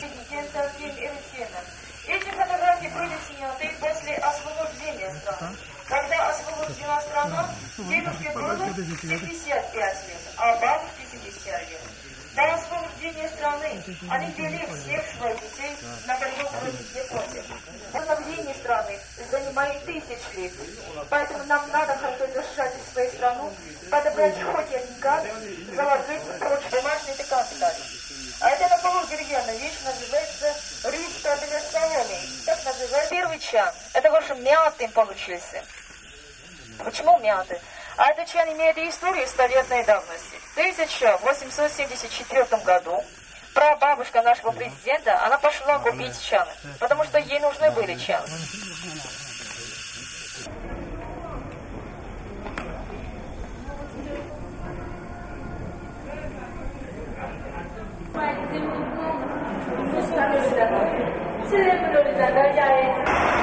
президента Ким Ир Сена. Эти фотографии были сняты после освобождения страны. Когда освобождена страна, дедушке было 55 лет, а бабушке 50 лет. До освобождения страны они вели всех своих детей на борьбу против Японии. Восстановление страны занимает тысяч лет. Поэтому нам надо хорошо свою страну, подобрать хоть один газ, заложить прочь бумажный канцлер. А это на полу деревянная вещь называется для соломи. Так называется. Первый чан. Это больше мятым получился. Почему мятый? А этот чан имеет историю столетней давности. В 1874 году прабабушка нашего президента, она пошла купить чаны, потому что ей нужны были чаны. စစ်စစ်ဘယ်လိုကြံကြရဲ